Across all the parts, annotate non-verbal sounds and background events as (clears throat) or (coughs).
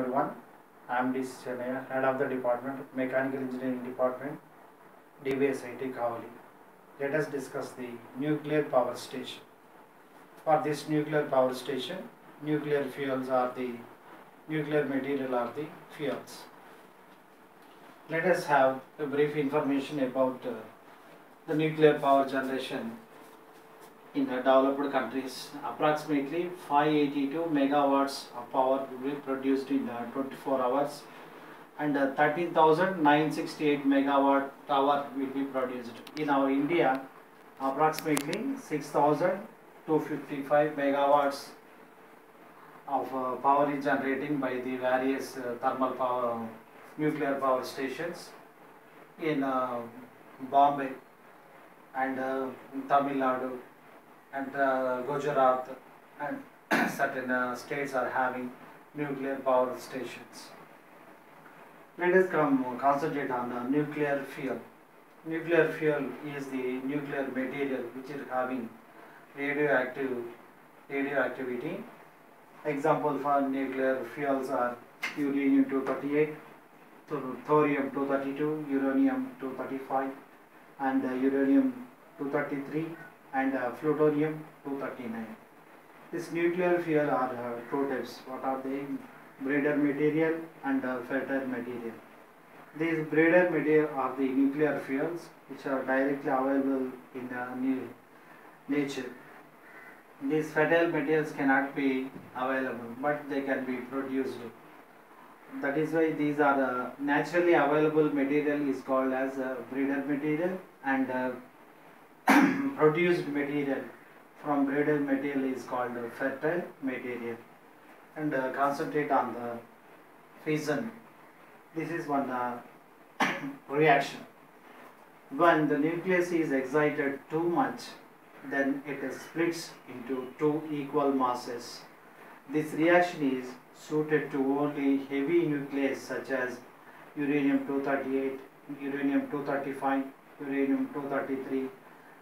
everyone. I am D. Chennaya, head of the department, Mechanical Engineering Department, DBSIT Kavali. Let us discuss the nuclear power station. For this nuclear power station, nuclear fuels are the nuclear material are the fuels. Let us have a brief information about uh, the nuclear power generation in the developed countries. Approximately 582 megawatts of power will be produced in uh, 24 hours and uh, 13,968 megawatt power will be produced. In our India, approximately 6,255 megawatts of uh, power is generating by the various uh, thermal power nuclear power stations in uh, Bombay and uh, Tamil Nadu and uh, Gujarat and (clears throat) certain uh, states are having nuclear power stations. Let us come concentrate on uh, nuclear fuel. Nuclear fuel is the nuclear material which is having radioactive radioactivity. Example for nuclear fuels are uranium 238, thorium 232, uranium 235, and uh, uranium 233 and uh, plutonium 239. This nuclear fuel are uh, two types. What are they? Breeder material and uh, fertile material. These breeder material are the nuclear fuels which are directly available in the nature. These fertile materials cannot be available, but they can be produced. That is why these are the naturally available material is called as uh, breeder material and uh, (clears throat) produced material from breeder material is called fertile material and uh, concentrate on the fission. This is one uh, (clears throat) reaction. When the nucleus is excited too much, then it splits into two equal masses. This reaction is suited to only heavy nucleus such as uranium 238, uranium 235, uranium 233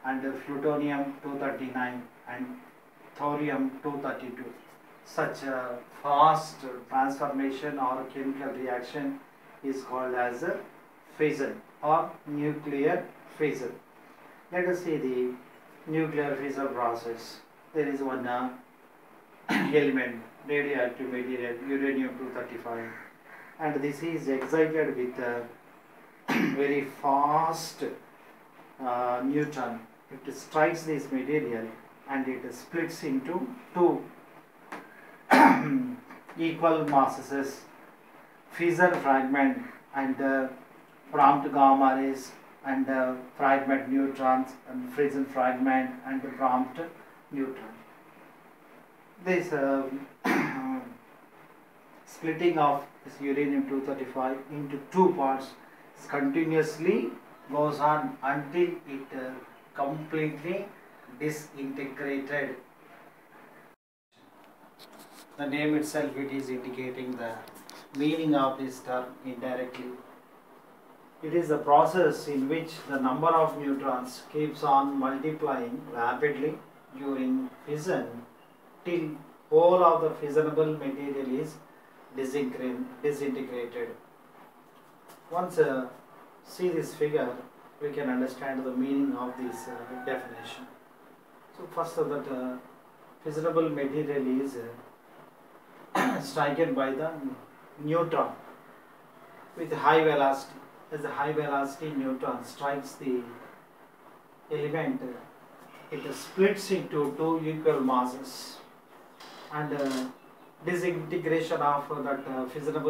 and plutonium 239 and thorium 232. Such a fast transformation or chemical reaction is called as a fission or nuclear fission. Let us see the nuclear fission process. There is one uh, (coughs) element, radioactive material, uranium 235 and this is excited with a (coughs) very fast uh, neutron. It strikes this material and it splits into two (clears throat) equal masses, fission fragment and uh, prompt gamma rays and uh, fragment neutrons and fission fragment and prompt neutron. This uh, (clears throat) splitting of this uranium 235 into two parts is continuously goes on until it uh, completely disintegrated. The name itself it is indicating the meaning of this term indirectly. It is a process in which the number of neutrons keeps on multiplying rapidly during fission till whole of the fissionable material is disintegrated. Once uh, see this figure, we can understand the meaning of this uh, definition. So first that uh, fissionable material is uh, (clears throat) by the neutron with high velocity. As the high velocity neutron strikes the element, it splits into two equal masses and uh, disintegration of that uh,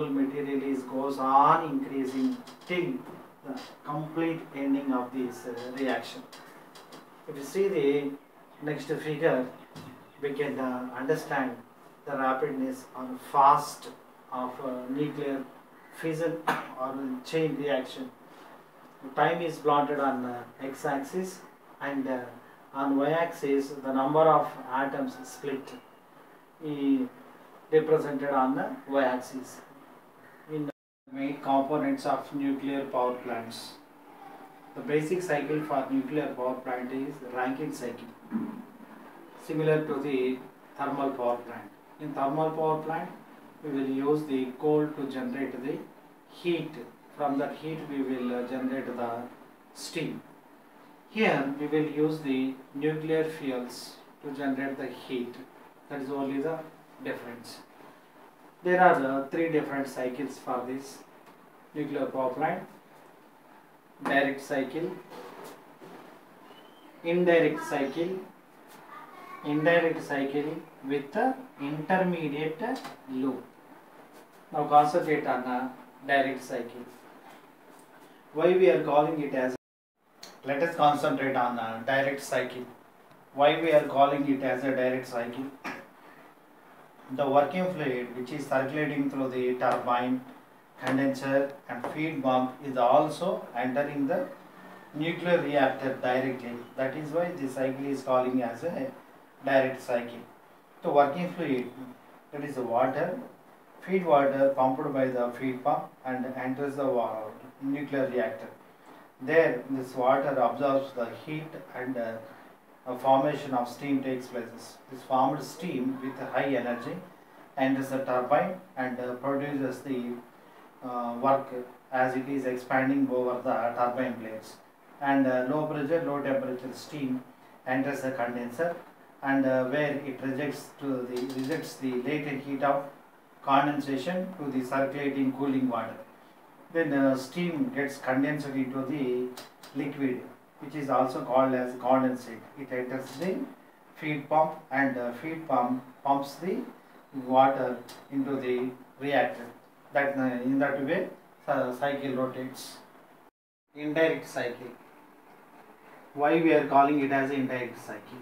material is goes on increasing till complete ending of this uh, reaction. If you see the next figure, we can uh, understand the rapidness or fast of uh, nuclear fission (coughs) or chain reaction. Time is plotted on uh, x-axis and uh, on y-axis the number of atoms split is represented on the y-axis. Main components of nuclear power plants, the basic cycle for nuclear power plant is Rankine cycle, similar to the thermal power plant. In thermal power plant, we will use the coal to generate the heat. From that heat we will uh, generate the steam. Here we will use the nuclear fuels to generate the heat. That is only the difference. There are uh, three different cycles for this nuclear power plant. Direct cycle, indirect cycle, indirect cycle with the intermediate loop. Now concentrate on the direct cycle. Why we are calling it as let us concentrate on a direct cycle. Why we are calling it as a direct cycle? The working fluid which is circulating through the turbine, condenser and feed pump is also entering the nuclear reactor directly. That is why this cycle is calling as a direct cycle. The working fluid that is the water, feed water pumped by the feed pump and enters the nuclear reactor. There, this water absorbs the heat and uh, a formation of steam takes place. This formed steam with high energy enters the turbine and uh, produces the uh, work as it is expanding over the turbine blades. And uh, low pressure, low temperature steam enters the condenser and uh, where it rejects to the rejects the latent heat of condensation to the circulating cooling water then uh, steam gets condensed into the liquid which is also called as condensate. It enters the feed pump and uh, feed pump pumps the water into the reactor. That uh, in that way cycle rotates. Indirect cycle. Why we are calling it as indirect cycle?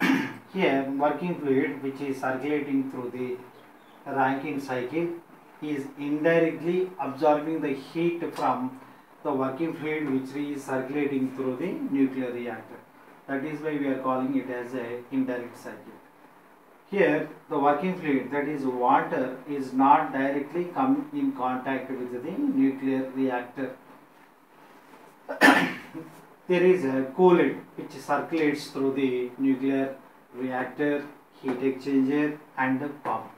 (coughs) Here working fluid which is circulating through the Rankine cycle is indirectly absorbing the heat from the working fluid which is circulating through the nuclear reactor. That is why we are calling it as a indirect cycle. Here the working fluid that is water is not directly come in contact with the nuclear reactor. (coughs) there is a coolant which circulates through the nuclear reactor, heat exchanger and the pump.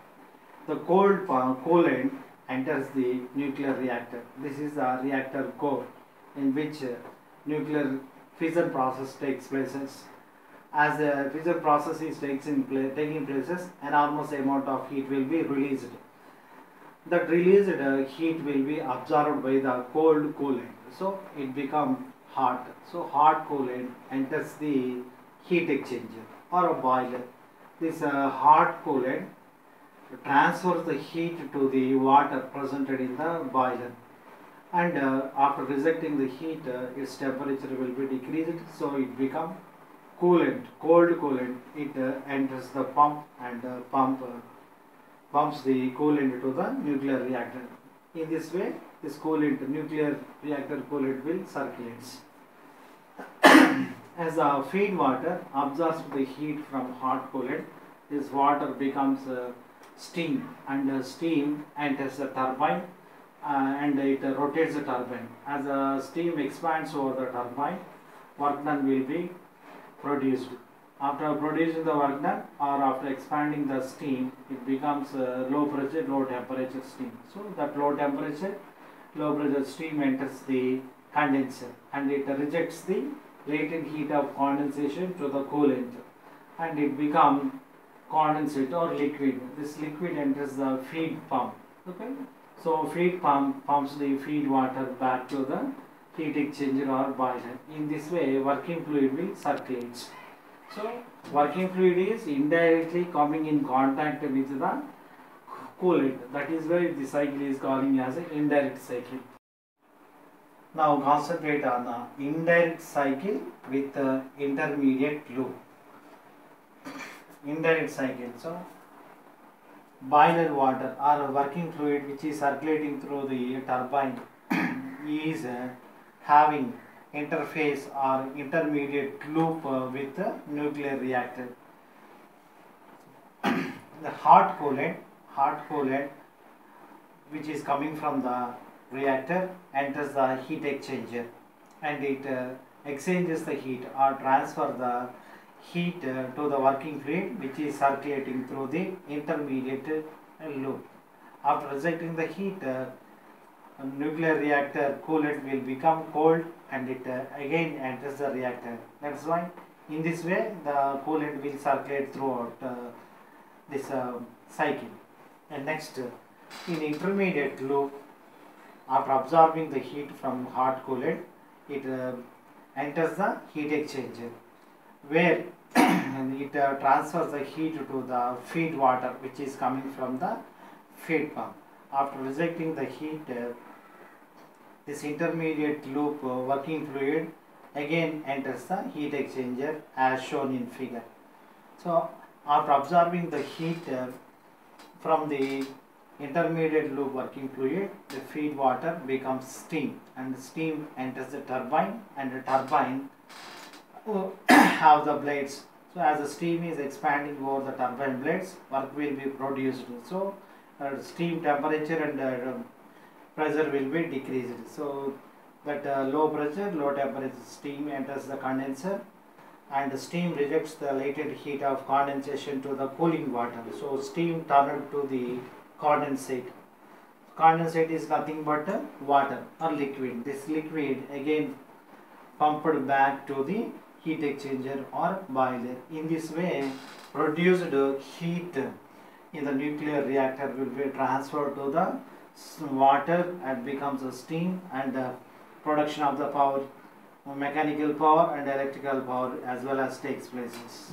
The cold pump, coolant enters the nuclear reactor. This is the reactor core in which uh, nuclear fission process takes places. As the fission process is takes in pla- taking places, enormous amount of heat will be released. That released uh, heat will be absorbed by the cold coolant. So it becomes hot. So hot coolant enters the heat exchanger or a boiler. This uh, hot coolant transfers the heat to the water presented in the boiler. And uh, after rejecting the heat uh, its temperature will be decreased so it become coolant cold coolant. It uh, enters the pump and uh, pump uh, pumps the coolant to the nuclear reactor. In this way this coolant nuclear reactor coolant will circulates (coughs) as the feed water absorbs the heat from hot coolant this water becomes uh, steam and uh, steam enters the turbine uh, and it uh, rotates the turbine. As the steam expands over the turbine, work done will be produced. After producing the work done or after expanding the steam, it becomes low pressure, low temperature steam. So that low temperature, low pressure steam enters the condenser and it rejects the latent heat of condensation to the coolant and it becomes condensate or liquid. This liquid enters the feed pump. Okay. So feed pump pumps the feed water back to the heat exchanger or boiler. In this way, working fluid will circulate. So working fluid is indirectly coming in contact with the coolant. That is why the cycle is calling as an indirect cycle. Now concentrate on the indirect cycle with the intermediate loop indirect cycle. So, boiler water or working fluid which is circulating through the turbine (coughs) is uh, having interface or intermediate loop uh, with the nuclear reactor. (coughs) the hot coolant, hot coolant which is coming from the reactor enters the heat exchanger and it uh, exchanges the heat or transfer the heat uh, to the working fluid which is circulating through the intermediate loop. After rejecting the heat, uh, nuclear reactor coolant will become cold and it uh, again enters the reactor. That's why in this way the coolant will circulate throughout uh, this uh, cycle. And next, uh, in intermediate loop, after absorbing the heat from hot coolant, it uh, enters the heat exchanger where (clears throat) it uh, transfers the heat to the feed water which is coming from the feed pump. After rejecting the heat, uh, this intermediate loop uh, working fluid again enters the heat exchanger as shown in figure. So after absorbing the heat uh, from the intermediate loop working fluid, the feed water becomes steam and the steam enters the turbine and the turbine (coughs) have the blades. So as the steam is expanding over the turbine blades, work will be produced. So uh, steam temperature and uh, pressure will be decreased. So that uh, low pressure, low temperature steam enters the condenser and the steam rejects the latent heat of condensation to the cooling water. So steam turned to the condensate. Condensate is nothing but uh, water or liquid. This liquid again pumped back to the heat exchanger or boiler. In this way, produced heat in the nuclear reactor will be transferred to the water and becomes a steam and the production of the power mechanical power and electrical power as well as takes places.